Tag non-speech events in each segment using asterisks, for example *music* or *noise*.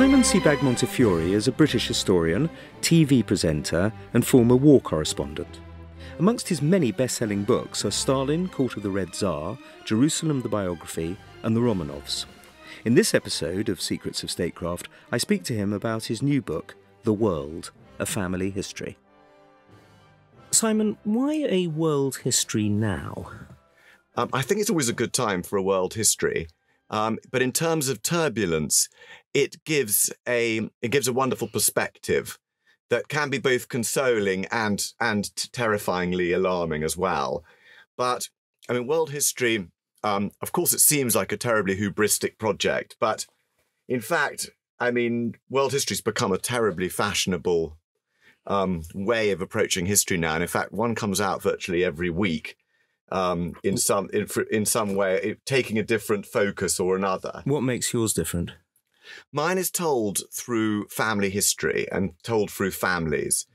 Simon Sebag Montefiore is a British historian, TV presenter, and former war correspondent. Amongst his many best selling books are Stalin, Court of the Red Tsar, Jerusalem the Biography, and The Romanovs. In this episode of Secrets of Statecraft, I speak to him about his new book, The World A Family History. Simon, why a world history now? Um, I think it's always a good time for a world history. Um, but in terms of turbulence, it gives a it gives a wonderful perspective that can be both consoling and and terrifyingly alarming as well. But I mean, world history. Um, of course, it seems like a terribly hubristic project, but in fact, I mean, world history's become a terribly fashionable um, way of approaching history now. And in fact, one comes out virtually every week um, in some in, in some way, taking a different focus or another. What makes yours different? Mine is told through family history and told through families.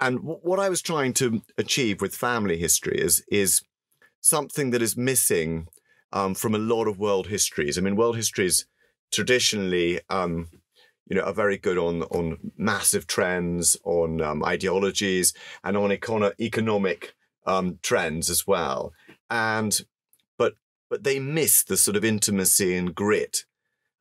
And w- what I was trying to achieve with family history is is something that is missing um, from a lot of world histories. I mean, world histories traditionally, um, you know, are very good on on massive trends, on um, ideologies, and on econ- economic um, trends as well and but but they miss the sort of intimacy and grit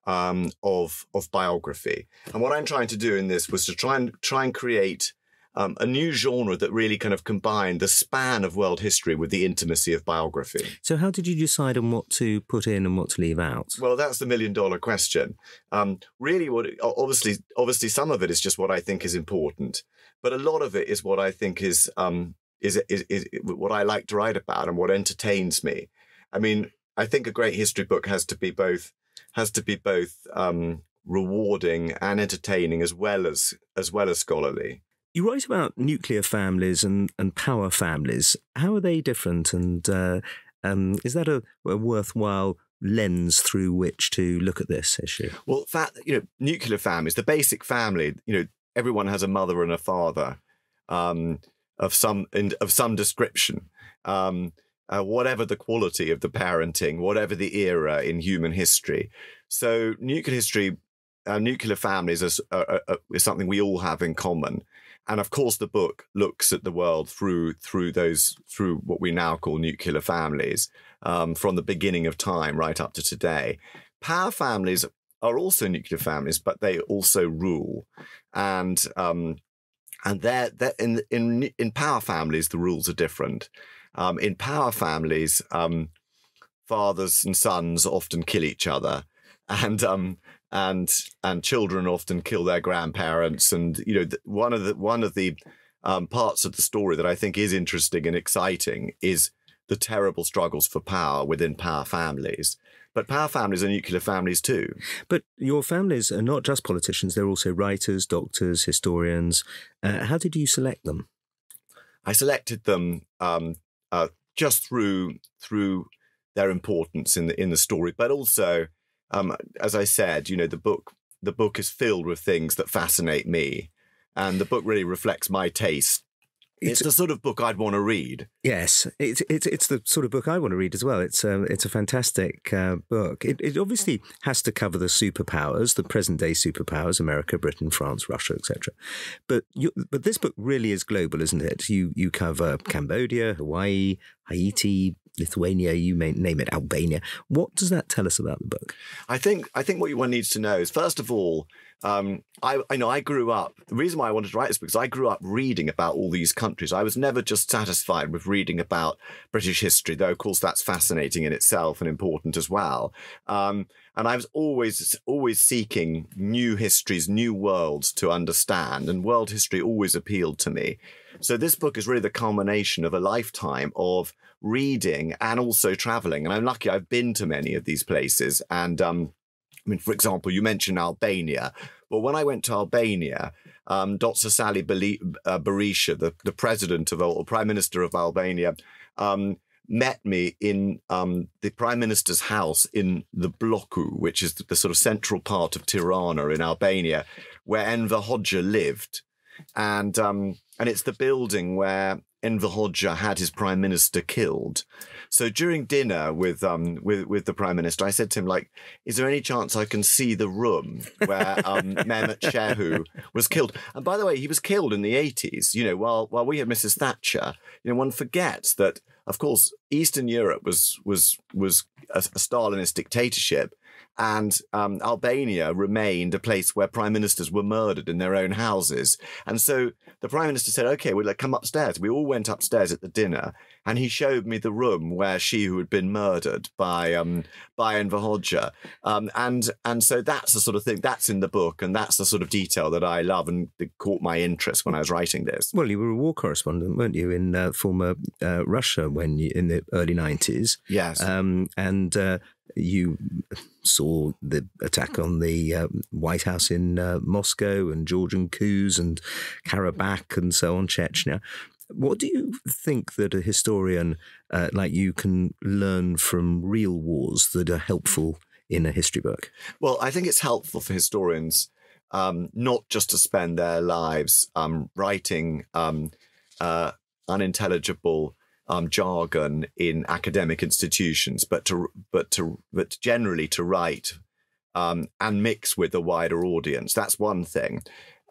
um, of of biography. And what I'm trying to do in this was to try and try and create um, a new genre that really kind of combined the span of world history with the intimacy of biography. So, how did you decide on what to put in and what to leave out? Well, that's the million dollar question. Um, really, what obviously, obviously, some of it is just what I think is important, but a lot of it is what I think is um, is, is, is what I like to write about and what entertains me. I mean, I think a great history book has to be both has to be both um, rewarding and entertaining as well as as well as scholarly. You write about nuclear families and, and power families. How are they different? And uh, um, is that a, a, worthwhile lens through which to look at this issue? Well, that you know, nuclear families, the basic family. You know, everyone has a mother and a father. Um, of some and of some description. Um, uh, whatever the quality of the parenting, whatever the era in human history. So, nuclear history, uh, nuclear families is, uh, uh, is something we all have in common. And of course, the book looks at the world through through those through what we now call nuclear families, um, from the beginning of time right up to today. Power families are also nuclear families, but they also rule, and um, and they're, they're in in in power families the rules are different. Um, in power families, um, fathers and sons often kill each other, *laughs* and um, and and children often kill their grandparents. And you know, one of the one of the um, parts of the story that I think is interesting and exciting is the terrible struggles for power within power families. But power families are nuclear families too. But your families are not just politicians, they're also writers, doctors, historians. Uh, how did you select them? I selected them um, uh, just through through their importance in the in the story, but also, um, as I said, you know, the book the book is filled with things that fascinate me, and the book really reflects my taste it's, it's the sort of book I'd want to read. Yes, it's it's it's the sort of book I want to read as well. It's um, it's a fantastic uh, book. It, it obviously has to cover the superpowers, the present day superpowers: America, Britain, France, Russia, etc. But you, but this book really is global, isn't it? You you cover Cambodia, Hawaii, Haiti, Lithuania, you may name it, Albania. What does that tell us about the book? I think I think what one needs to know is first of all, um, I, I know I grew up. The reason why I wanted to write this book is I grew up reading about all these countries. I was never just satisfied with reading about British history, though of course that's fascinating in itself and important as well. Um, and I was always always seeking new histories, new worlds to understand, and world history always appealed to me. So this book is really the culmination of a lifetime of reading and also traveling. And I'm lucky I've been to many of these places. And um, I mean, for example, you mentioned Albania. Well, when I went to Albania, um, Dr. Sali uh, Berisha, the, the president of or prime minister of Albania, um, met me in um, the prime minister's house in the Blloku, which is the, the sort of central part of Tirana in Albania, where Enver Hoxha lived and um, and it's the building where Enver Hoxha had his prime minister killed. So during dinner with um with with the prime minister, I said to him like, "Is there any chance I can see the room where um, *laughs* Mehmet Shehu was killed?" And by the way, he was killed in the eighties. You know, while while we had Mrs. Thatcher. You know, one forgets that, of course, Eastern Europe was was was a, a Stalinist dictatorship, and um, Albania remained a place where prime ministers were murdered in their own houses. And so the prime minister said, "Okay, we'll come upstairs." We all went upstairs at the dinner, and he showed me the room where Shehu had been murdered by um, by Enver Hoxha. Um, and and so that's the sort of thing that's in the book, and that's the sort of detail that I love and that caught my interest when I was writing this. Well, you were a war correspondent, weren't you, in uh, former uh, Russia when you, in the early nineties? Yes, um, and. Uh, you saw the attack on the uh, White House in uh, Moscow and Georgian coups and Karabakh and so on, Chechnya. What do you think that a historian uh, like you can learn from real wars that are helpful in a history book? Well, I think it's helpful for historians um, not just to spend their lives um, writing um, uh, unintelligible um, jargon in academic institutions, but to but to but generally to write um, and mix with a wider audience. That's one thing.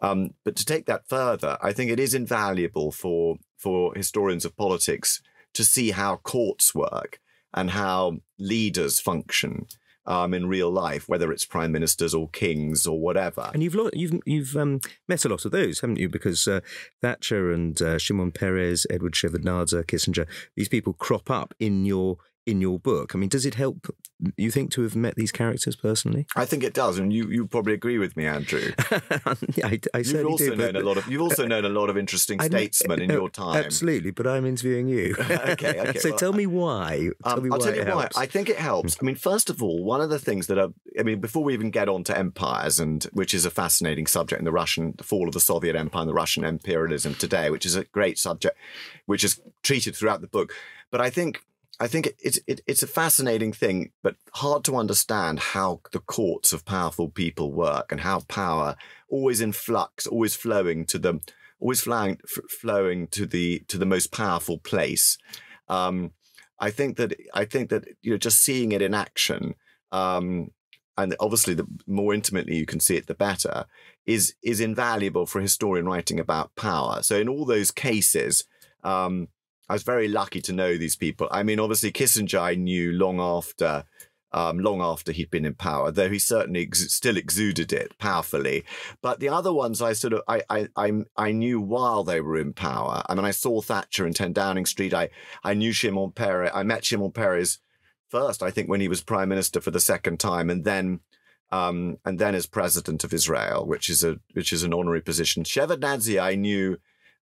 Um, but to take that further, I think it is invaluable for for historians of politics to see how courts work and how leaders function um, in real life, whether it's prime ministers or kings or whatever. And you've you've you've um, met a lot of those, haven't you? Because uh, Thatcher and uh, Shimon Peres, Edward Shevardnadze, Kissinger, these people crop up in your in your book. I mean, does it help you think to have met these characters personally? I think it does, and you you probably agree with me, Andrew. *laughs* I, I you've also do, known a lot of you've also known a lot of interesting statesmen in your time. Absolutely, but I'm interviewing you. *laughs* okay, okay. so well. Tell me why. Um, me I'll why tell you why. I think it helps. I mean, first of all, one of the things that are, I mean, before we even get on to empires, and which is a fascinating subject in the Russian, the fall of the Soviet Empire and the Russian imperialism today, which is a great subject, which is treated throughout the book. But I think I think it's it, it's a fascinating thing, but hard to understand how the courts of powerful people work and how power always in flux, always flowing to the always flowing f- flowing to the to the most powerful place. Um, I think that I think that you know just seeing it in action, um, and obviously the more intimately you can see it, the better, is is invaluable for a historian writing about power. So in all those cases. Um, I was very lucky to know these people. I mean, obviously Kissinger I knew long after, um, long after he'd been in power, though he certainly ex- still exuded it powerfully. But the other ones I sort of I, I I I knew while they were in power. I mean, I saw Thatcher in 10 Downing Street. I I knew Shimon Peres. I met Shimon Peres first, I think, when he was prime minister for the second time, and then. Um, and then as president of Israel, which is a which is an honorary position. Shevardnadze, I knew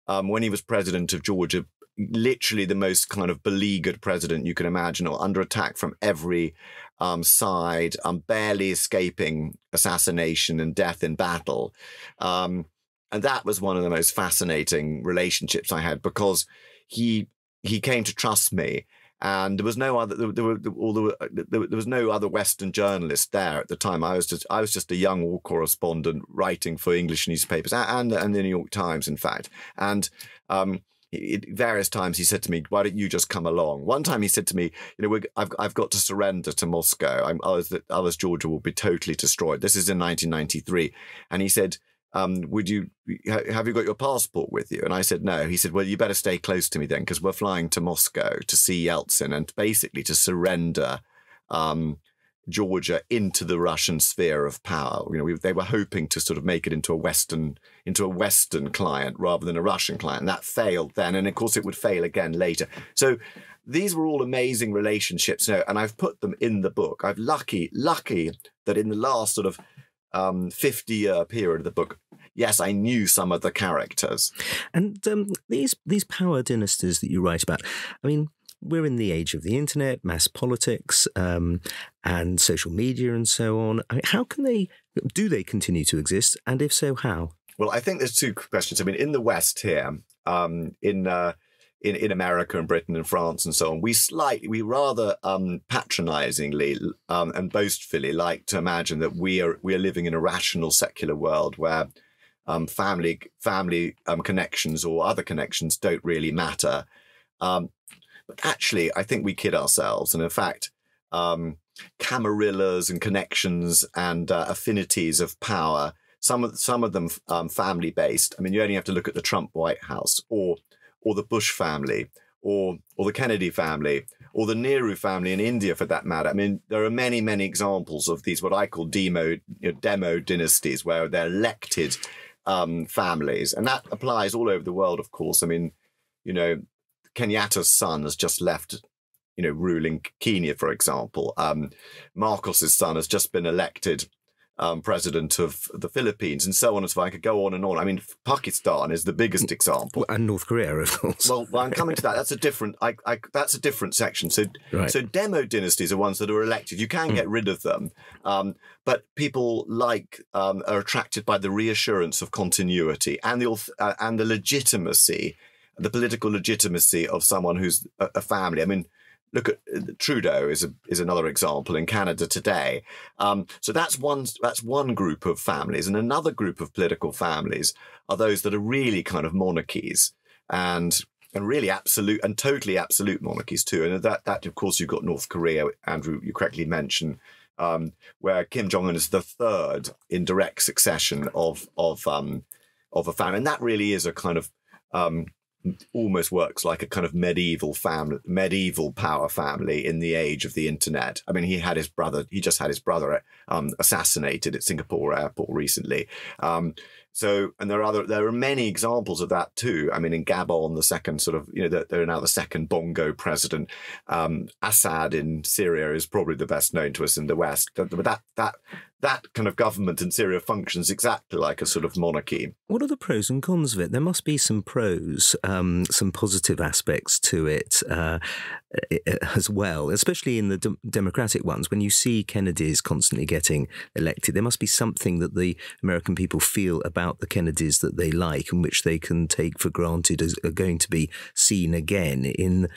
um, when he was president of Georgia literally the most kind of beleaguered president you can imagine, or under attack from every um, side, um, barely escaping assassination and death in battle. Um, and that was one of the most fascinating relationships I had because he he came to trust me. And there was no other. There, were, there was no other Western journalist there at the time. I was just I was just a young war correspondent writing for English newspapers and and the New York Times, in fact. And um, it, various times he said to me, "Why don't you just come along?" One time he said to me, "You know, I've I've got to surrender to Moscow. I'm, others, others Georgia will be totally destroyed." This is in 1993, and he said. Um, would you have you got your passport with you? And I said no. He said, well, you better stay close to me then, because we're flying to Moscow to see Yeltsin and basically to surrender um, Georgia into the Russian sphere of power. You know, we, they were hoping to sort of make it into a Western into a Western client rather than a Russian client. And that failed then, and of course it would fail again later. So these were all amazing relationships, you know, and I've put them in the book. I've lucky lucky that in the last sort of um, 50 year period of the book, yes, I knew some of the characters. And um, these these power dynasties that you write about, I mean, we're in the age of the internet, mass politics, um, and social media, and so on. I mean, how can they do they continue to exist, and if so, how? Well, I think there's two questions. I mean, in the West here, um, in uh, in in America and Britain and France and so on, we slightly, we rather um, patronisingly um, and boastfully like to imagine that we are we are living in a rational secular world where um, family family um, connections or other connections don't really matter. Um, but actually, I think we kid ourselves, and in fact, um, camarillas and connections and uh, affinities of power. Some of some of them um, family based. I mean, you only have to look at the Trump White House or or the Bush family or or the Kennedy family or the Nehru family in India for that matter. I mean, there are many many examples of these what I call demo you know, demo dynasties where they're elected um, families, and that applies all over the world. Of course, I mean, you know, Kenyatta's son has just left. You know, ruling Kenya, for example. Um, Marcos's son has just been elected um, president of the Philippines, and so on and so on. I could go on and on. I mean, Pakistan is the biggest example, and North Korea, of course. Well, well I'm coming to that. That's a different. I, I, that's a different section. So, right. so demo dynasties are ones that are elected. You can mm. get rid of them, um, but people like um, are attracted by the reassurance of continuity and the uh, and the legitimacy, the political legitimacy of someone who's a, a family. I mean look at uh, Trudeau is a, is another example in Canada today. Um, so that's one that's one group of families, and another group of political families are those that are really kind of monarchies and and really absolute and totally absolute monarchies too. And that that of course you've got North Korea, Andrew, you correctly mentioned. Um, where Kim Jong Un is the third in direct succession of of um, of a family, and that really is a kind of um, almost works like a kind of medieval family, medieval power family in the age of the internet. I mean, he had his brother, he just had his brother um, assassinated at Singapore airport recently. Um, so, and there are other, there are many examples of that too. I mean, in Gabon, the second sort of, you know, they're now the second Bongo president. Um, Assad in Syria is probably the best known to us in the West. But that, that, that kind of government in Syria functions exactly like a sort of monarchy. What are the pros and cons of it? There must be some pros, um, some positive aspects to it uh, as well, especially in the de- democratic ones. When you see Kennedys constantly getting elected, there must be something that the American people feel about the Kennedys that they like and which they can take for granted as are going to be seen again in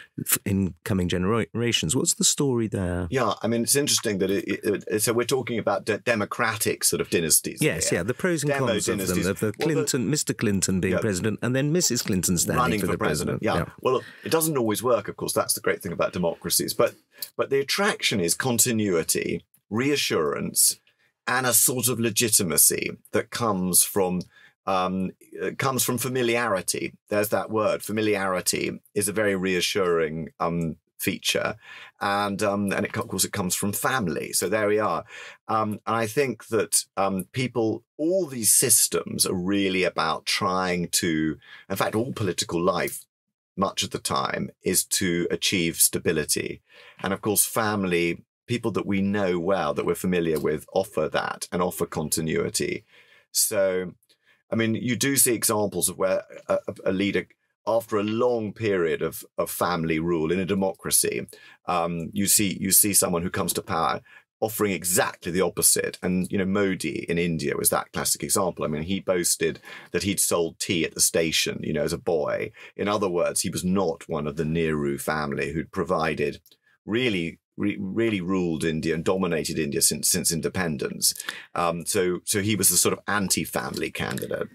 in coming generations. What's the story there? Yeah, I mean, it's interesting that it, it, it, so we're talking about. De- democratic sort of dynasties. Yes, here. yeah, the pros and Demo cons dynasties. of them, of the Clinton, well, the, Mr. Clinton being yeah, president, and then Mrs. Clinton standing running for, for the president. president. Yeah. yeah. Well, it doesn't always work, of course. That's the great thing about democracies. But but the attraction is continuity, reassurance, and a sort of legitimacy that comes from um, comes from familiarity. There's that word. Familiarity is a very reassuring um, feature, and um, and it, of course it comes from family. So there we are. Um, and I think that um, people, all these systems are really about trying to, in fact, all political life. Much of the time is to achieve stability. And of course, family, people that we know well, that we're familiar with, offer that and offer continuity. So, I mean, you do see examples of where a, a leader after a long period of, of family rule in a democracy, um, you see you see someone who comes to power offering exactly the opposite. And you know, Modi in India was that classic example. I mean, he boasted that he'd sold tea at the station, you know, as a boy. In other words, he was not one of the Nehru family who'd provided really Re- really ruled India and dominated India since since independence. Um, so so he was the sort of anti-family candidate.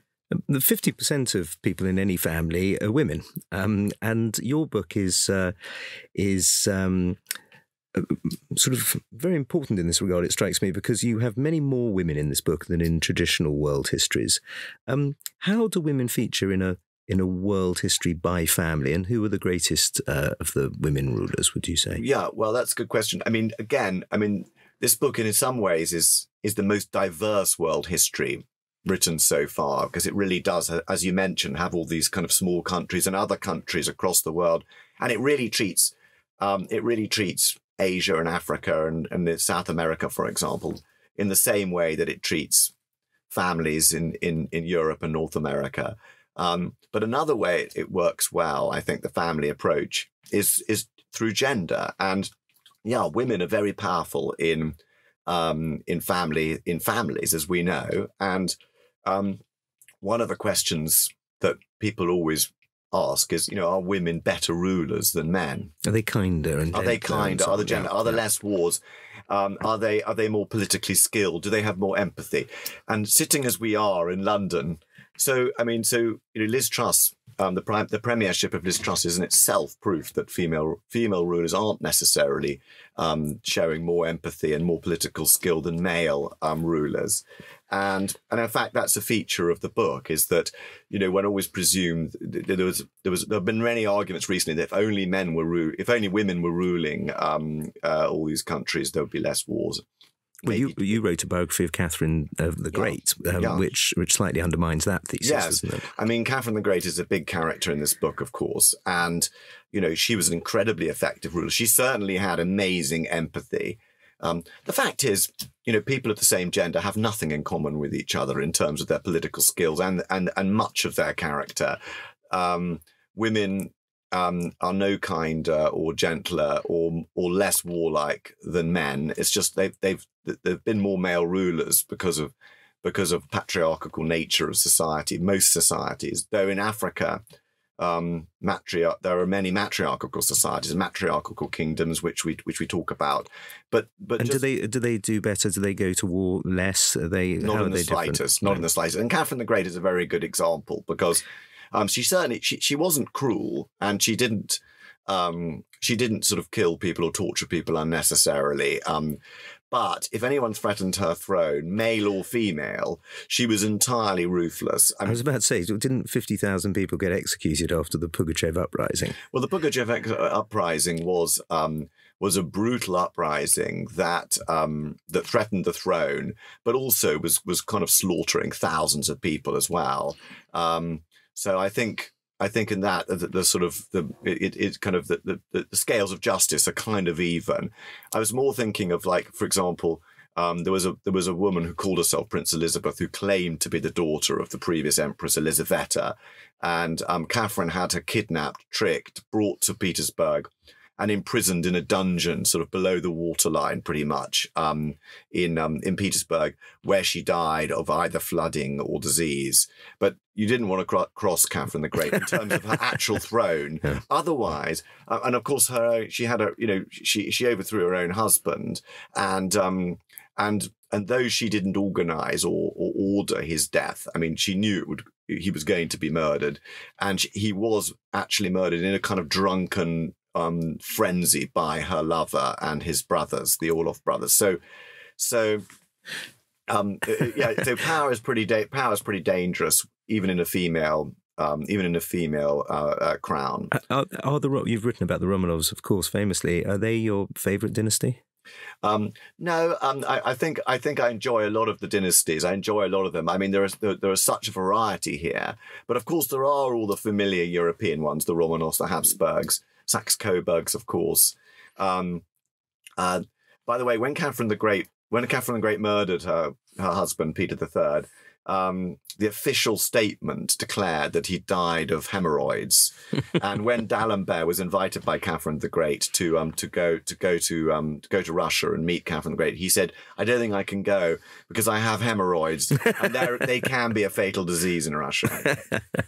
The fifty percent of people in any family are women, um, and your book is uh, is um, uh, sort of very important in this regard. It strikes me because you have many more women in this book than in traditional world histories. Um, how do women feature in a in a world history by family, and who are the greatest uh, of the women rulers? Would you say? Yeah, well, that's a good question. I mean, again, I mean, this book, in some ways, is is the most diverse world history written so far because it really does, as you mentioned, have all these kind of small countries and other countries across the world, and it really treats um, it really treats Asia and Africa and, and South America, for example, in the same way that it treats families in in in Europe and North America. Um, but another way it works well, I think, the family approach is is through gender, and yeah, women are very powerful in um, in family in families, as we know, and um, one of the questions that people always ask is, you know, are women better rulers than men? Are they kinder? And are they kinder? Are, the gender, are there less wars? Um, are they are they more politically skilled? Do they have more empathy? And sitting as we are in London, so I mean, so you know, Liz Truss, um, the the premiership of Liz Truss is in itself proof that female female rulers aren't necessarily um, showing more empathy and more political skill than male um, rulers. And and in fact, that's a feature of the book is that you know one always presumed there was there was there have been many arguments recently that if only men were ru- if only women were ruling um, uh, all these countries, there would be less wars. Well, you you wrote a biography of Catherine uh, the Great, yeah. Um, yeah. which which slightly undermines that thesis, yes. I mean, Catherine the Great is a big character in this book, of course, and you know she was an incredibly effective ruler. She certainly had amazing empathy. Um, the fact is, you know, people of the same gender have nothing in common with each other in terms of their political skills and and and much of their character. Um, women um, are no kinder or gentler or or less warlike than men. It's just they've they've there've been more male rulers because of because of patriarchal nature of society. Most societies, though in Africa, um, matriarch. There are many matriarchal societies, matriarchal kingdoms, which we which we talk about. But but and just, do they do they do better? Do they go to war less? Are they not in the slightest? Not in the slightest. And Catherine the Great is a very good example because um, she certainly she she wasn't cruel and she didn't. Um, she didn't sort of kill people or torture people unnecessarily. Um, but if anyone threatened her throne, male or female, she was entirely ruthless. I, mean, I was about to say, didn't 50,000 people get executed after the Pugachev uprising? Well, the Pugachev uprising was. Um, was a brutal uprising that um, that threatened the throne, but also was was kind of slaughtering thousands of people as well. Um, so I think I think in that the, the sort of the it, it kind of the, the, the scales of justice are kind of even. I was more thinking of like, for example, um, there was a there was a woman who called herself Prince Elizabeth who claimed to be the daughter of the previous Empress Elizaveta, and um, Catherine had her kidnapped, tricked, brought to Petersburg, and imprisoned in a dungeon sort of below the waterline, pretty much um, in um, in Petersburg, where she died of either flooding or disease. But you didn't want to cr- cross Catherine the Great in terms of her *laughs* actual throne. Yeah. Otherwise, uh, and of course, her she had a you know she she overthrew her own husband, and um, and and though she didn't organize or, or order his death, I mean, she knew it would he was going to be murdered, and he was actually murdered in a kind of drunken um, frenzy by her lover and his brothers, the Orloff brothers. So, so um, uh, uh, yeah, *laughs* so power is pretty da- power is pretty dangerous, even in a female. Um, even in a female uh, uh, crown. Are, are, the you've written about the Romanovs, of course, famously? Are they your favourite dynasty? Um, no, um, I, I, think I think I enjoy a lot of the dynasties. I enjoy a lot of them. I mean, there is there, there is such a variety here, but of course there are all the familiar European ones: the Romanovs, the Habsburgs, Saxe Coburgs, of course. Um, uh, by the way, when Catherine the Great, when Catherine the Great murdered her her husband Peter III, um, the official statement declared that he died of hemorrhoids. *laughs* and when D'Alembert was invited by Catherine the Great to um to go to go to um to go to Russia and meet Catherine the Great, he said, "I don't think I can go because I have hemorrhoids, and they can be a fatal disease in Russia."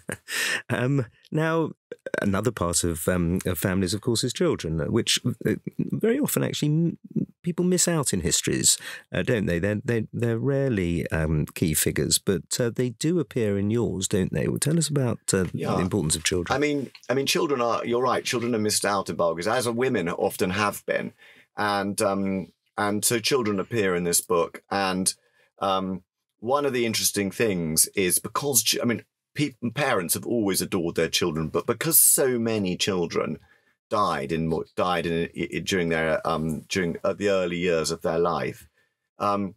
*laughs* um, now, another part of, um, of families, of course, is children, which uh, very often actually people miss out in histories, uh, don't they? They're, they're, they're rarely um, key figures, but uh, they do appear in yours, don't they? Well, tell us about uh, yeah. the importance of children. I mean, I mean, children are. You're right. Children are missed out in biographies, as women often have been, and um, and so children appear in this book. And um, one of the interesting things is because I mean, parents have always adored their children, but because so many children died in died in, in during their um, during uh, the early years of their life. Um,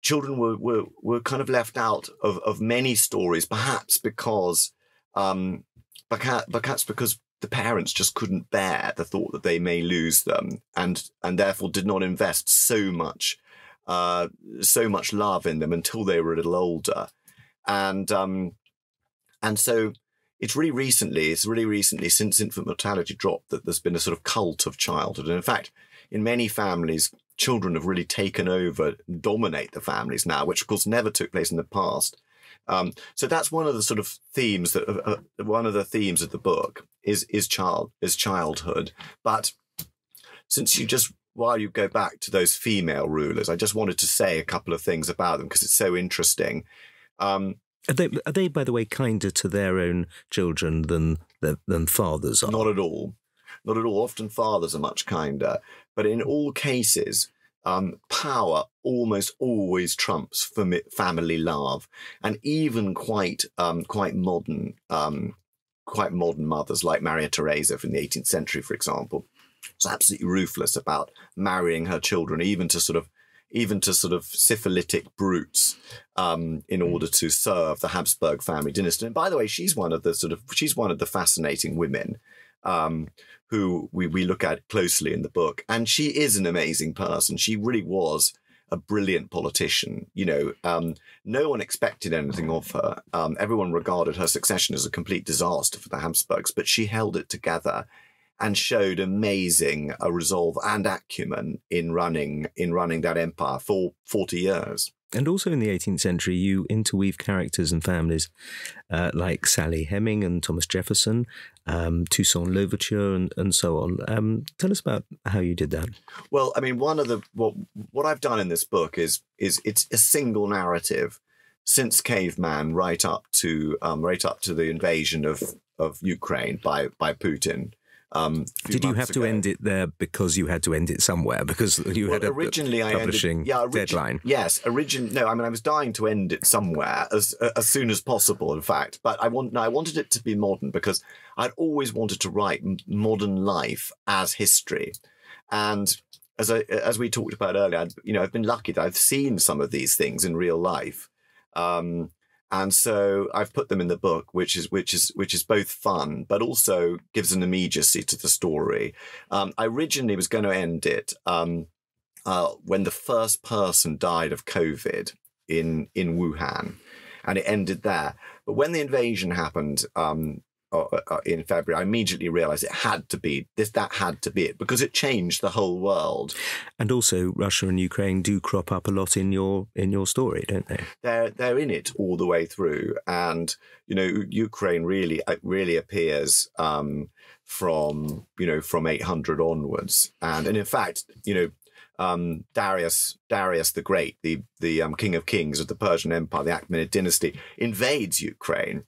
children were, were were kind of left out of, of many stories, perhaps because um, perhaps because the parents just couldn't bear the thought that they may lose them, and and therefore did not invest so much uh, so much love in them until they were a little older, and um, and so it's really recently, it's really recently since infant mortality dropped that there's been a sort of cult of childhood. And in fact, in many families, children have really taken over, dominate the families now, which of course never took place in the past. Um, so that's one of the sort of themes that uh, uh, one of the themes of the book is is child is childhood. But since you just while you go back to those female rulers, I just wanted to say a couple of things about them because it's so interesting. Um, Are they, are they, by the way, kinder to their own children than than fathers are? Not at all. Not at all. Often fathers are much kinder, but in all cases, um, power almost always trumps family love, and even quite um, quite modern um, quite modern mothers like Maria Theresa from the 18th century, for example, was absolutely ruthless about marrying her children, even to sort of even to sort of syphilitic brutes um, in hmm. order to serve the Habsburg family dynasty. And by the way, she's one of the sort of she's one of the fascinating women um, who we, we look at closely in the book. And she is an amazing person. She really was a brilliant politician. You know, um, no one expected anything of her. Um, everyone regarded her succession as a complete disaster for the Habsburgs, but she held it together and showed amazing uh, resolve and acumen in running in running that empire for 40 years. And also in the 18th century, you interweave characters and families uh, like Sally Heming and Thomas Jefferson, um, Toussaint Louverture, and, and so on. Um, tell us about how you did that. Well, I mean, one of the what what I've done in this book is is it's a single narrative since caveman right up to um, right up to the invasion of of Ukraine by by Putin. Um, Did you have ago. to end it there because you had to end it somewhere because you well, had a originally publishing ended, yeah, origi- deadline? Yes, origin. No, I mean I was dying to end it somewhere as as soon as possible. In fact, but I want no, I wanted it to be modern because I'd always wanted to write modern life as history, and as I, as we talked about earlier, I'd, you know I've been lucky that I've seen some of these things in real life. Um, and so I've put them in the book, which is which is which is both fun but also gives an immediacy to the story. Um, I originally was going to end it um, uh, when the first person died of COVID in in Wuhan, and it ended there. But when the invasion happened, um, in February, I immediately realized it had to be this. That had to be it because it changed the whole world. And also, Russia and Ukraine do crop up a lot in your in your story, don't they? They're they're in it all the way through, and you know, Ukraine really uh, really appears um, from you know from 800 onwards, and and in fact, you know, um, Darius Darius the Great, the the um, king of kings of the Persian Empire, the Achaemenid dynasty, invades Ukraine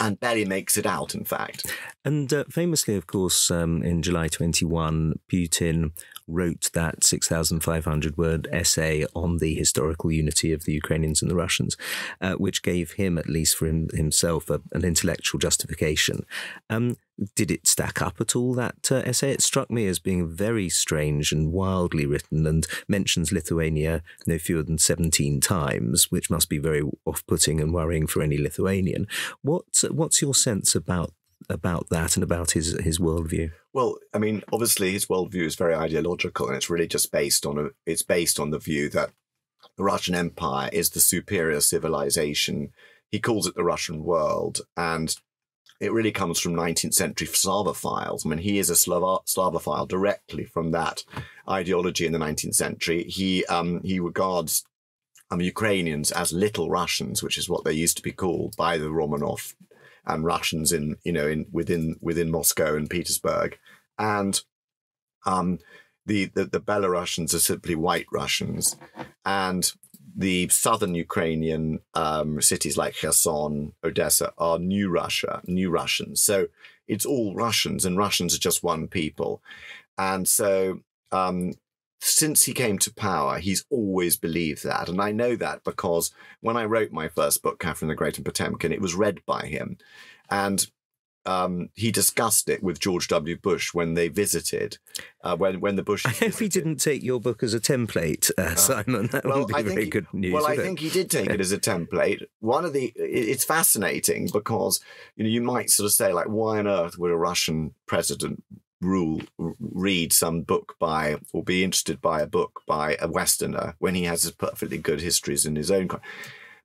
and barely makes it out. In fact, and uh, famously, of course, um, in July twenty one, Putin wrote that 6,500 word essay on the historical unity of the Ukrainians and the Russians, uh, which gave him, at least for him, himself, a, an intellectual justification. Um, did it stack up at all, that uh, essay? It struck me as being very strange and wildly written and mentions Lithuania no fewer than 17 times, which must be very off putting and worrying for any Lithuanian. What, what's your sense about about that and about his his worldview? Well, I mean, obviously his worldview is very ideological, and it's really just based on a, it's based on the view that the Russian Empire is the superior civilization. He calls it the Russian world, and it really comes from 19th century Slavophiles. I mean, he is a Slava- Slavophile directly from that ideology in the 19th century. He um, he regards um, Ukrainians as little Russians, which is what they used to be called by the Romanov and Russians in you know in within within Moscow and Petersburg, and um, the, the the Belarusians are simply white Russians, and the southern Ukrainian um, cities like Kherson, Odessa are new Russia, new Russians. So it's all Russians, and Russians are just one people, and so um, since he came to power, he's always believed that. And I know that because when I wrote my first book, Catherine the Great and Potemkin, it was read by him. And um, he discussed it with George W. Bush when they visited, uh, when when the Bush. I hope he didn't take your book as a template, uh, uh, Simon. That well, would be I very he, good news. Well, I it? think he did take it as a *laughs* template. One of the it's fascinating because you know you might sort of say like, why on earth would a Russian president rule read some book by or be interested by a book by a Westerner when he has perfectly good histories in his own.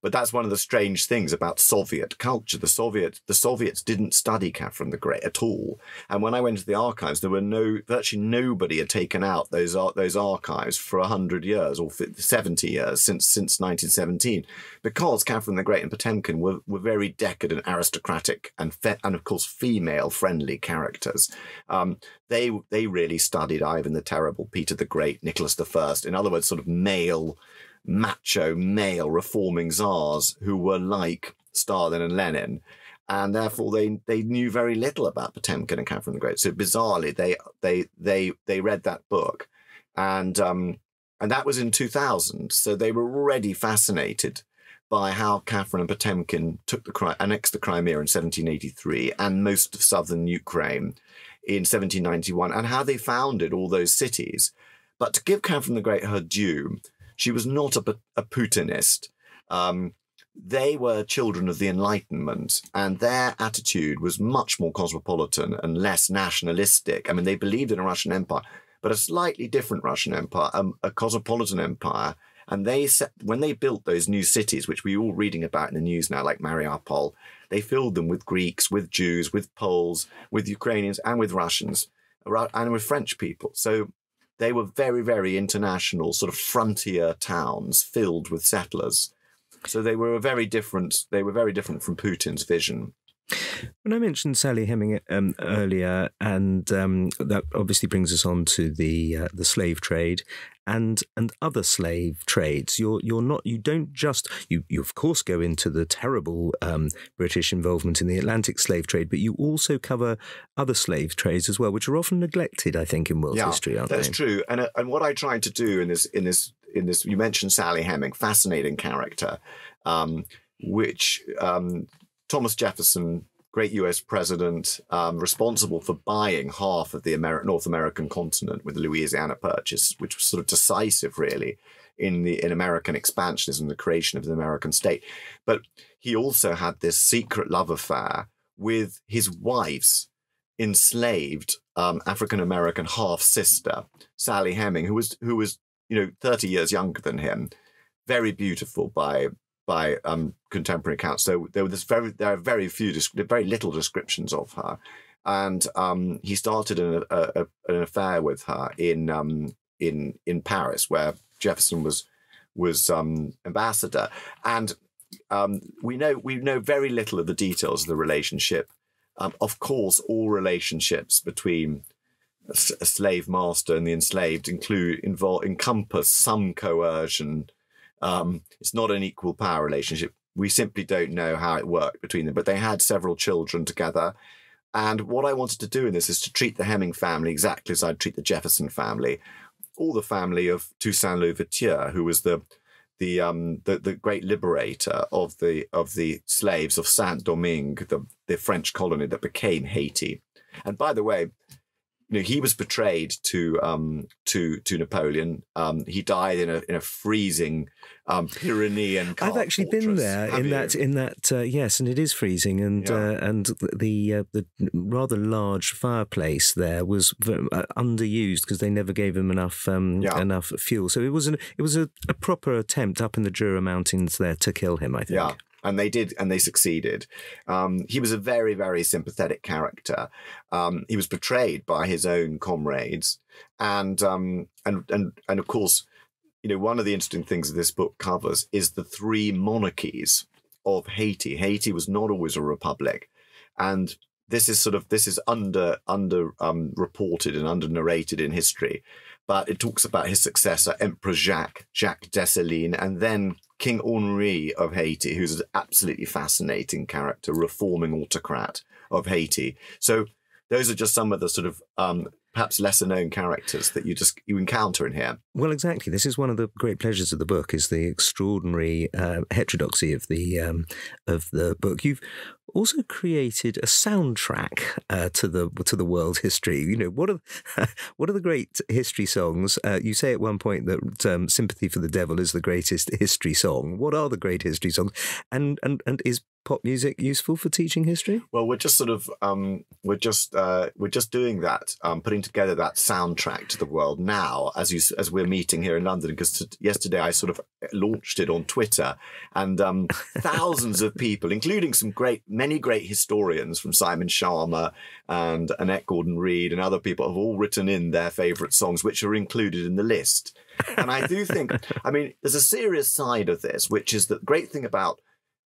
But that's one of the strange things about Soviet culture. The Soviet the Soviets didn't study Catherine the Great at all. And when I went to the archives, there were no virtually nobody had taken out those those archives for hundred years or seventy years since since 1917, because Catherine the Great and Potemkin were, were very decadent, aristocratic, and and of course female friendly characters. Um, they they really studied Ivan the Terrible, Peter the Great, Nicholas the First. In other words, sort of male macho male reforming czars who were like Stalin and Lenin. And therefore, they, they knew very little about Potemkin and Catherine the Great. So bizarrely, they they they they read that book, and um, and that was in 2000. So they were already fascinated by how Catherine and Potemkin took the annexed the Crimea in 1783 and most of southern Ukraine in 1791, and how they founded all those cities. But to give Catherine the Great her due, she was not a, a Putinist. Um, they were children of the Enlightenment, and their attitude was much more cosmopolitan and less nationalistic. I mean, they believed in a Russian empire, but a slightly different Russian empire, um, a cosmopolitan empire. And they set, when they built those new cities, which we're all reading about in the news now, like Mariupol, they filled them with Greeks, with Jews, with Poles, with Ukrainians, and with Russians, and with French people. So they were very, very international, sort of frontier towns filled with settlers. So they were very different. They were very different from Putin's vision. When I mentioned Sally Heming um, earlier, and um, that obviously brings us on to the uh, the slave trade and and other slave trades. You're you're not you don't just you you of course go into the terrible um, British involvement in the Atlantic slave trade, but you also cover other slave trades as well, which are often neglected, I think, in world yeah, history. Aren't that's they? That's true. And uh, and what I tried to do in this in this in this, you mentioned Sally Heming, fascinating character, um, which um, Thomas Jefferson, great U.S. president, um, responsible for buying half of the Amer- North American continent with the Louisiana Purchase, which was sort of decisive, really, in the in American expansionism, the creation of the American state. But he also had this secret love affair with his wife's enslaved um, African American half sister, Sally Heming, who was who was you know, 30 years younger than him, very beautiful by by um, contemporary accounts. So there was very there are very few very little descriptions of her, and um, he started an, a, an affair with her in um, in in Paris, where Jefferson was was um, ambassador, and um, we know we know very little of the details of the relationship. Um, of course, all relationships between a slave master and the enslaved include involve encompass some coercion. Um, it's not an equal power relationship. We simply don't know how it worked between them, but they had several children together. And what I wanted to do in this is to treat the Heming family exactly as I'd treat the Jefferson family, or the family of Toussaint Louverture, who was the the um the, the great liberator of the of the slaves of Saint Domingue, the, the French colony that became Haiti. And by the way, you know, he was betrayed to um, to to Napoleon. Um, he died in a in a freezing um, Pyrenean. I've actually fortress. been there Have in you? that in that uh, yes, and it is freezing, and Yeah. uh, and the uh, the rather large fireplace there was uh, underused because they never gave him enough um, Yeah. enough fuel. So it was an it was a, a proper attempt up in the Jura Mountains there to kill him. I think. Yeah. And they did, and they succeeded. Um, he was a very, very sympathetic character. Um, he was betrayed by his own comrades, and um, and and and of course, you know, one of the interesting things this book covers is the three monarchies of Haiti. Haiti was not always a republic, and this is sort of this is under under um, reported and under narrated in history. But it talks about his successor, Emperor Jacques, Jacques Dessalines, and then King Henri of Haiti, who's an absolutely fascinating character, reforming autocrat of Haiti. So those are just some of the sort of um, perhaps lesser known characters that you just you encounter in here. Well, exactly. This is one of the great pleasures of the book: is the extraordinary uh, heterodoxy of the um, of the book. You've also created a soundtrack uh, to the to the world history. You know, what are *laughs* what are the great history songs? Uh, you say at one point that um, "Sympathy for the Devil" is the greatest history song. What are the great history songs? And and and is pop music useful for teaching history? Well, we're just sort of um, we're just uh, we're just doing that, um, putting together that soundtrack to the world now as you as we're meeting here in London. Because t- yesterday I sort of launched it on Twitter, and um, *laughs* thousands of people, including some great many great historians from Simon Schama and Annette Gordon Reed and other people, have all written in their favourite songs, which are included in the list. And I do think, *laughs* I mean, there's a serious side of this, which is the great thing about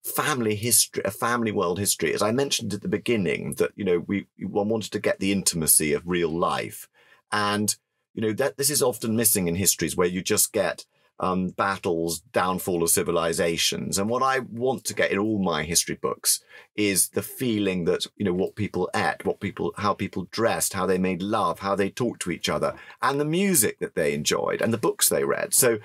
family history, a family world history, as I mentioned at the beginning, that you know we one wanted to get the intimacy of real life, and you know that this is often missing in histories where you just get um, battles, downfall of civilizations. And what I want to get in all my history books is the feeling that, you know, what people ate, what people, how people dressed, how they made love, how they talked to each other, and the music that they enjoyed and the books they read. So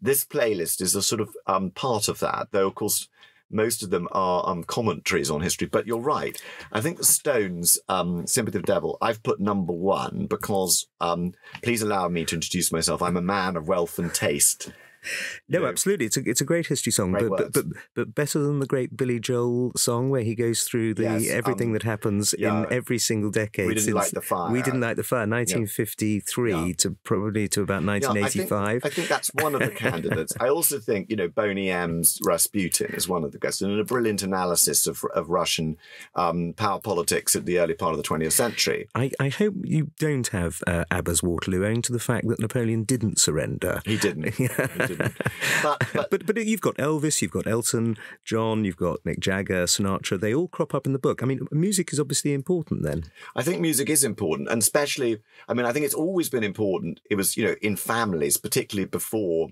this playlist is a sort of um, part of that, though, of course, most of them are um, commentaries on history. But you're right. I think the Stones, um, Sympathy of the Devil, I've put number one because, um, please allow me to introduce myself. I'm a man of wealth and taste. *laughs* No, absolutely. It's a it's a great history song, Great but, but but but better than the great Billy Joel song where he goes through the Yes, everything um, that happens yeah. in every single decade. We didn't like the fire. We didn't like the fire. 1953 Yeah. to probably to about Yeah, I think- 1985. I think that's one of the candidates. I also think, you know, Boney M's Rasputin is one of the guests, and a brilliant analysis of, of Russian um, power politics at the early part of the 20th century. I, I hope you don't have uh, ABBA's Waterloo, owing to the fact that Napoleon didn't surrender. He didn't. *laughs* Didn't. *laughs* But, but, But but you've got Elvis, you've got Elton John, you've got Mick Jagger, Sinatra. They all crop up in the book. I mean, music is obviously important then. I think music is important, and especially, I mean, I think it's always been important. It was, you know, in families, particularly before,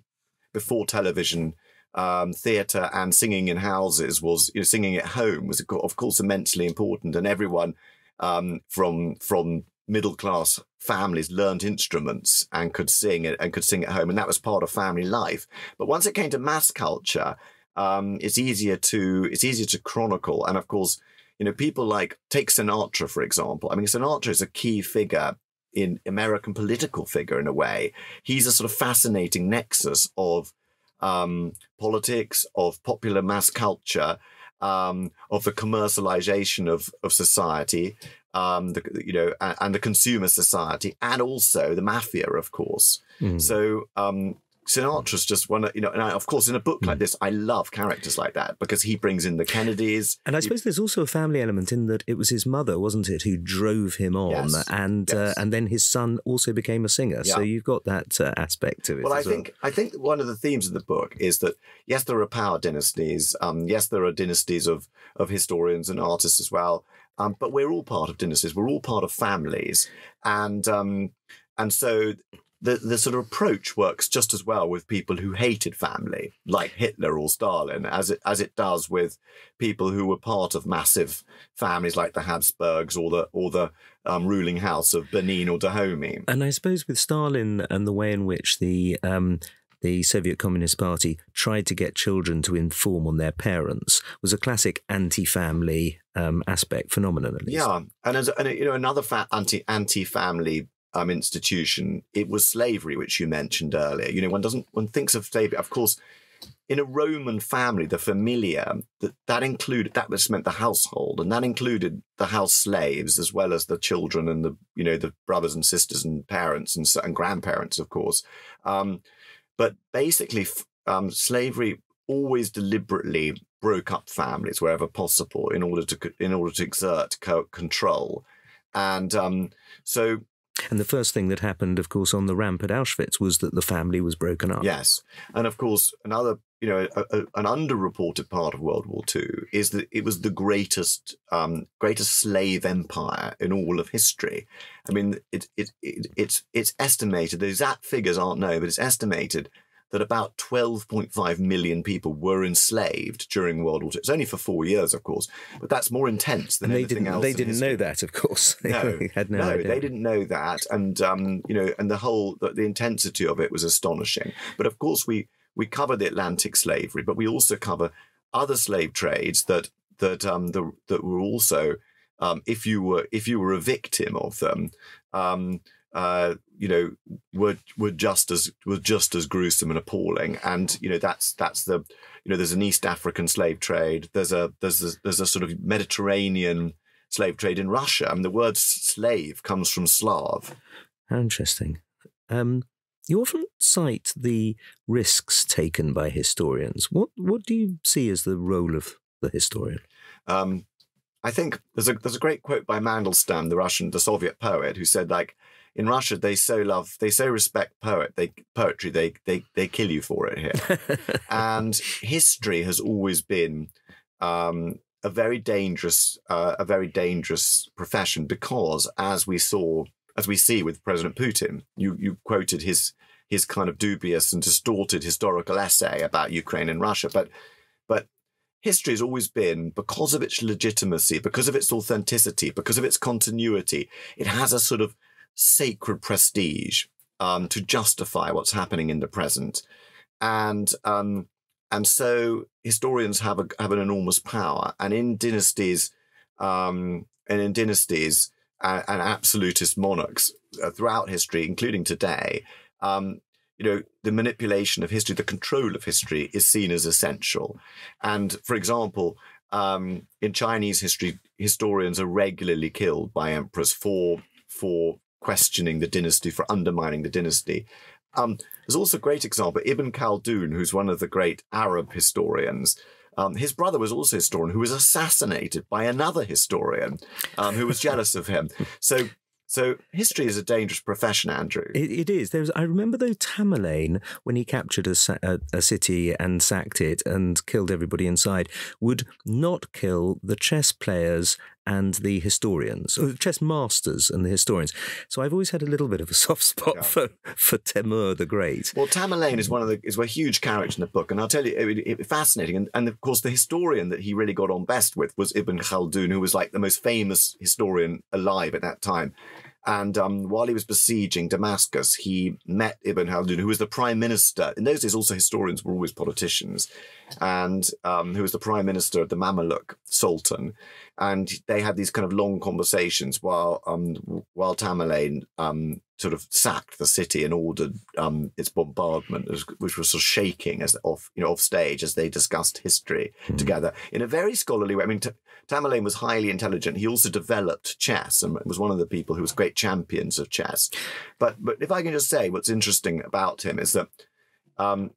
before television, um, theatre, and singing in houses was, you know, singing at home was, of course, immensely important, and everyone um, from from middle class families learned instruments and could sing and could sing at home, and that was part of family life. But once it came to mass culture, um, it's easier to it's easier to chronicle, and of course you know, people like take Sinatra, for example. I mean, Sinatra is a key figure in American political figure in a way. He's a sort of fascinating nexus of um, politics, of popular mass culture, um, of the commercialization of, of society, um, the, you know, and, and the consumer society, and also the mafia, of course. Mm. So um, Sinatra's just one, of- you know, and I, of course, in a book like this, I love characters like that because he brings in the Kennedys. And I suppose there's also a family element in that it was his mother, wasn't it, who drove him on, Yes. and uh, and then his son also became a singer. So you've got that uh, aspect to it. Well, I as think I think one of the themes of the book is that yes, there are power dynasties. Um, yes, there are dynasties of of historians and artists as well. Um, but we're all part of dynasties. We're all part of families, and um, and so the the sort of approach works just as well with people who hated family, like Hitler or Stalin, as it as it does with people who were part of massive families like the Habsburgs or the or the um, ruling house of Benin or Dahomey. And I suppose with Stalin and the way in which the um, the Soviet Communist Party tried to get children to inform on their parents was a classic anti-family um, aspect phenomenon. Yeah, and as and you know another fa- anti anti family um, institution, it was slavery, which you mentioned earlier. You know, one doesn't one thinks of slavery, of course. In a Roman family, the familia that that included that was meant the household, and that included the house slaves as well as the children and the you know the brothers and sisters and parents and, and grandparents, of course. Um, but basically, um, slavery always deliberately broke up families wherever possible in order to in order to exert co- control, and um, so And the first thing that happened, of course, on the ramp at Auschwitz was that the family was broken up. yes, and of course another you know a, a, an underreported part of World War II is that it was the greatest um, greatest slave empire in all of history. I mean, it, it, it it's it's estimated the exact figures aren't known, but it's estimated that about 12.5 million people were enslaved during World War II. It's only for four years, of course, but that's more intense than And they anything didn't. else. They didn't history. know that, of course. *laughs* No, they had no, no, idea. they didn't know that, and um, you know, and the whole the, the intensity of it was astonishing. But of course, we we cover the Atlantic slavery, but we also cover other slave trades that that um the, that were also um, if you were if you were a victim of them. Um, uh, you know, were were just as were just as gruesome and appalling, and you know that's that's the you know there's an East African slave trade, there's a there's a, there's a sort of Mediterranean slave trade in Russia. I mean, the word slave comes from Slav. How interesting. Um, you often cite the risks taken by historians. What what do you see as the role of the historian? Um, I think there's a there's a great quote by Mandelstam, the Russian, the Soviet poet, who said like, in Russia they so love, they so respect poet, they poetry, they they they kill you for it here. *laughs* and history has always been um, a very dangerous, uh, a very dangerous profession because, as we saw, as we see with President Putin, you you quoted his his kind of dubious and distorted historical essay about Ukraine and Russia. But but history has always been, because of its legitimacy, because of its authenticity, because of its continuity, it has a sort of sacred prestige um, to justify what's happening in the present. And um, and so historians have a, have an enormous power. And in dynasties, um, and in dynasties and, and absolutist monarchs uh, throughout history, including today, um, you know, the manipulation of history, the control of history is seen as essential. And for example, um, in Chinese history, historians are regularly killed by emperors for for questioning the dynasty, for undermining the dynasty. Um, there's also a great example, Ibn Khaldun, who's one of the great Arab historians. Um, his brother was also a historian who was assassinated by another historian um, who was jealous of him. So so history is a dangerous profession, Andrew. it, it is. There's. I remember though Tamerlane, when he captured a, a, a, city and sacked it and killed everybody inside, would not kill the chess players and the historians, or chess masters and the historians. So I've always had a little bit of a soft *laughs* spot yeah. for for Temur the Great. Well, Tamerlane is one of the is a huge character in the book, and I'll tell you, it, it, fascinating. And, and of course, the historian that he really got on best with was Ibn Khaldun, who was like the most famous historian alive at that time. And um, while he was besieging Damascus, he met Ibn Khaldun, who was the prime minister. In those days, also historians were always politicians, and um, who was the prime minister of the Mamluk Sultan and they had these kind of long conversations while um, while Tamerlane um, sort of sacked the city and ordered um, its bombardment, which was sort of shaking as off you know off stage as they discussed history mm. together in a very scholarly way. I mean, T- Tamerlane was highly intelligent. He also developed chess and was one of the people who was great champions of chess. But but if I can just say, what's interesting about him is that. Um,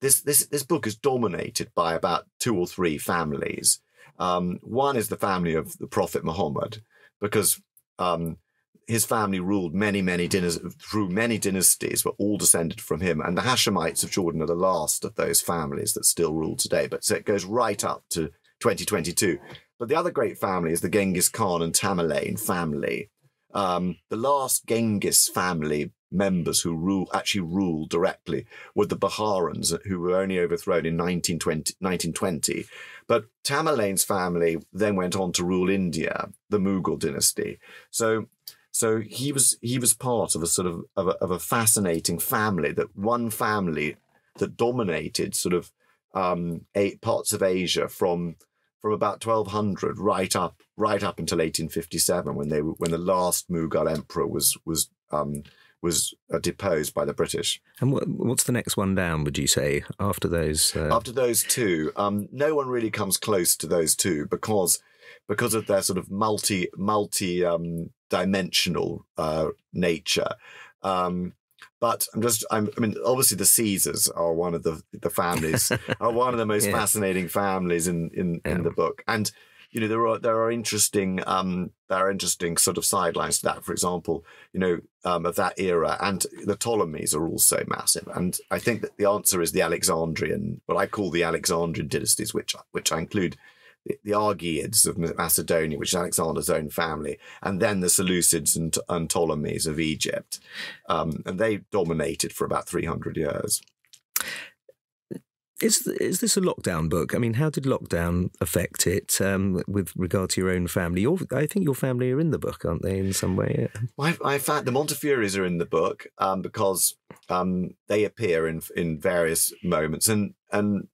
this, this, this book is dominated by about two or three families um, one is the family of the Prophet Muhammad, because um, his family ruled many, many dinners through many dynasties, were all descended from him. And the Hashemites of Jordan are the last of those families that still rule today. But so it goes right up to 2022. But the other great family is the Genghis Khan and Tamerlane family. Um, the last Genghis family members who rule actually ruled directly were the Bukharans, who were only overthrown in 1920. 1920. But Tamerlane's family then went on to rule India, the Mughal dynasty. So, so he was he was part of a sort of of a, of a fascinating family that one family that dominated sort of um, eight parts of Asia from from about 1200 right up right up until 1857 when they when the last Mughal emperor was was um, was uh, deposed by the British. And what, what's the next one down? Would you say after those? Uh... After those two, um, no one really comes close to those two because because of their sort of multi multi um, dimensional uh, nature. Um, but I'm just, I'm, i mean, obviously the Caesars are one of the the families, *laughs* are one of the most yeah. fascinating families in in, yeah. in the book, and you know there are there are interesting um, there are interesting sort of sidelines to that. For example, you know um, of that era, and the Ptolemies are also massive. And I think that the answer is the Alexandrian, what I call the Alexandrian dynasties, which which I include the, Argeads of Macedonia, which is Alexander's own family, and then the Seleucids and, and Ptolemies of Egypt, um, and they dominated for about three hundred years. Is is this a lockdown book? I mean, how did lockdown affect it um, with regard to your own family? Your, I think your family are in the book, aren't they, in some way? I, I found the Montefiore's are in the book um, because um, they appear in in various moments, and and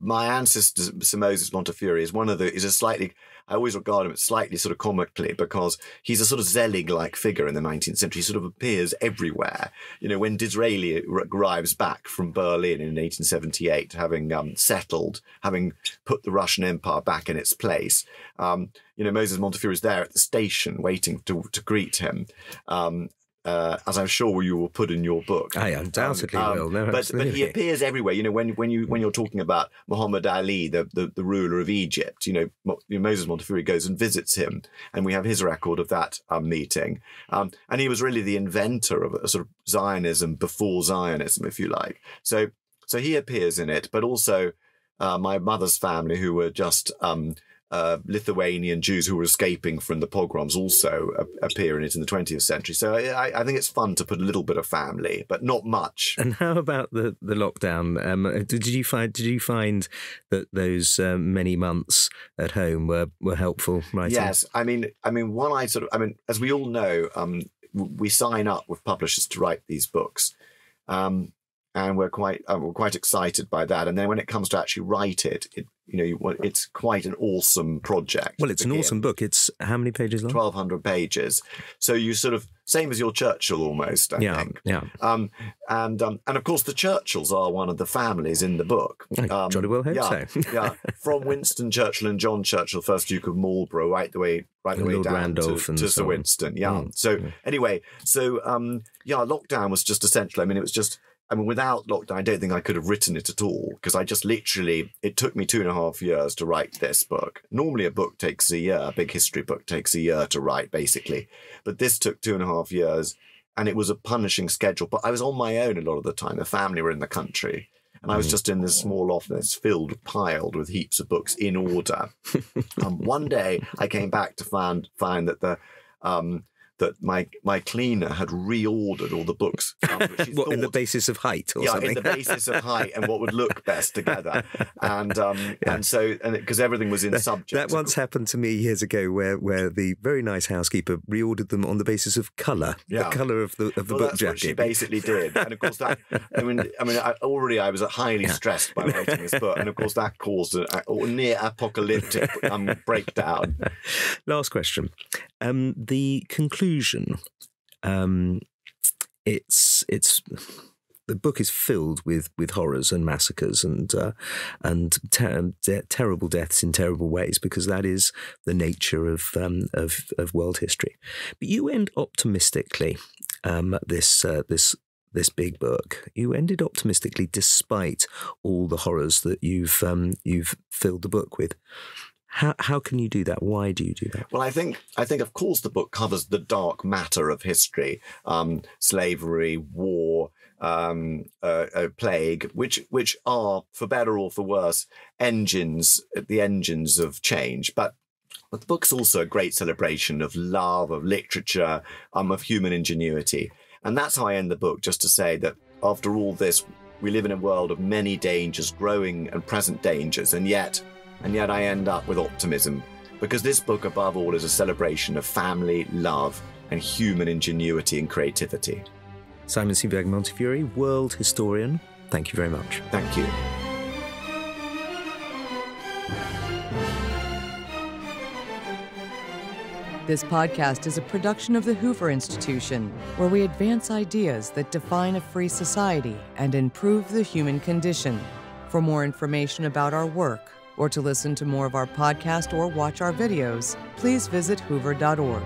my ancestor Sir Moses Montefiore is one of the is a slightly I always regard him slightly sort of comically because he's a sort of Zelig like figure in the 19th century. He sort of appears everywhere. You know, when Disraeli arrives back from Berlin in 1878, having um, settled, having put the Russian Empire back in its place, um, you know, Moses Montefiore is there at the station waiting to, to greet him. Um, uh, as I'm sure you will put in your book. I undoubtedly um, will. No, but, but he appears everywhere. You know, when when you when you're talking about Muhammad Ali, the, the, the ruler of Egypt, you know, Moses Montefiore goes and visits him, and we have his record of that um, meeting. Um, and he was really the inventor of a sort of Zionism before Zionism, if you like. So so he appears in it, but also uh, my mother's family, who were just um, uh, Lithuanian Jews who were escaping from the pogroms also a- appear in it in the 20th century. So I, I, think it's fun to put a little bit of family, but not much. And how about the, the lockdown? Um, did you find did you find that those um, many months at home were, were helpful writing? Yes, I mean, I mean, one I sort of, I mean, as we all know, um, we sign up with publishers to write these books. Um, and we're quite uh, we're quite excited by that. And then when it comes to actually write it, it you know, you, it's quite an awesome project. Well, it's an awesome book. It's how many pages long? Twelve hundred pages. So you sort of same as your Churchill almost. I yeah, think. yeah. Um, and um, and of course the Churchills are one of the families in the book. Um, jolly well hope yeah, so. yeah, from *laughs* Winston Churchill and John Churchill, first Duke of Marlborough, right the way right the way Lord down Randolph to, and to so Sir. Winston. Yeah. Mm, So yeah. anyway, so um, yeah, lockdown was just essential. I mean, it was just. I mean, without lockdown, I don't think I could have written it at all because I just literally, it took me two and a half years to write this book. Normally, a book takes a year, a big history book takes a year to write, basically. But this took two and a half years and it was a punishing schedule. But I was on my own a lot of the time. The family were in the country. And I was Mm. just in this small office filled, piled with heaps of books in order. *laughs* um, one day I came back to find find that the um, that my my cleaner had reordered all the books. *laughs* um, What in the basis of height or yeah, something? in the basis of height and what would look best together, and um, *laughs* Yeah. and so and because everything was in That- subject. That once happened to me years ago, where where the very nice housekeeper reordered them on the basis of colour, Yeah. the colour of the of the well, book that's jacket. what she basically did, and of course that. I mean, I mean, I, already I was highly stressed by writing this book, and of course that caused a, a near apocalyptic um, breakdown. *laughs* Last question. Um, the conclusion. Um, it's it's the book is filled with with horrors and massacres and uh, and ter- terrible deaths in terrible ways because that is the nature of um, of of world history. But you end optimistically. Um, this uh, this this big book. You ended optimistically despite all the horrors that you've um, you've filled the book with. How how can you do that? Why do you do that? Well, I think I think of course the book covers the dark matter of history, um, slavery, war, um, uh, uh, plague, which which are for better or for worse engines, the engines of change. But but the book's also a great celebration of love, of literature, um, of human ingenuity, and that's how I end the book. Just to say that after all this, we live in a world of many dangers, growing and present dangers, and yet and yet I end up with optimism because this book, above all, is a celebration of family, love, and human ingenuity and creativity. Simon Sebag Montefiore, world historian. Thank you very much. Thank you. This podcast is a production of the Hoover Institution, where we advance ideas that define a free society and improve the human condition. For more information about our work, or to listen to more of our podcast or watch our videos, please visit hoover.org.